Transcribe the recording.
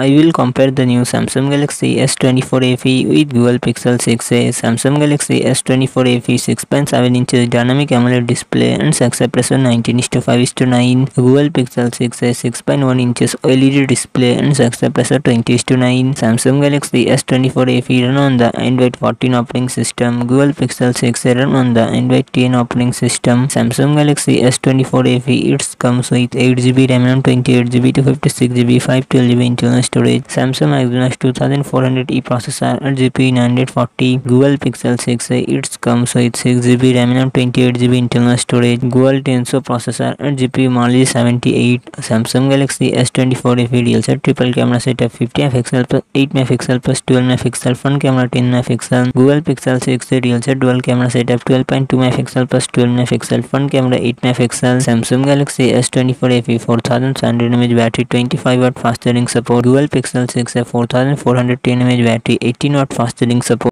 I will compare the new Samsung Galaxy S24 FE with Google Pixel 6a. Samsung Galaxy S24 FE 6.7 inches dynamic AMOLED display and success ratio 19 to 5 to 9. Google Pixel 6a 6.1 inches OLED display and success ratio 20 to 9. Samsung Galaxy S24 FE run on the Android 14 operating system. Google Pixel 6a run on the Android 10 operating system. Samsung Galaxy S24 FE it comes with 8GB RAM and 28GB to 56GB 512GB internal storage Samsung Exynos 2400 E processor eight GB nine forty Google Pixel 6 it's come सहित six GB RAM twenty eight internal storage Google ten processor eight GB Marley seventy Samsung Galaxy S twenty four F triple camera setup fifty F XL plus eight megapixel plus twelve megapixel front camera ten megapixel Google Pixel six rear set dual camera setup twelve point two megapixel plus twelve megapixel front camera eight megapixel Samsung Galaxy S twenty four F four thousand M H battery twenty five watt fast charging support Google twelve Pixel six है four thousand hundred ten M H battery eighty not fast support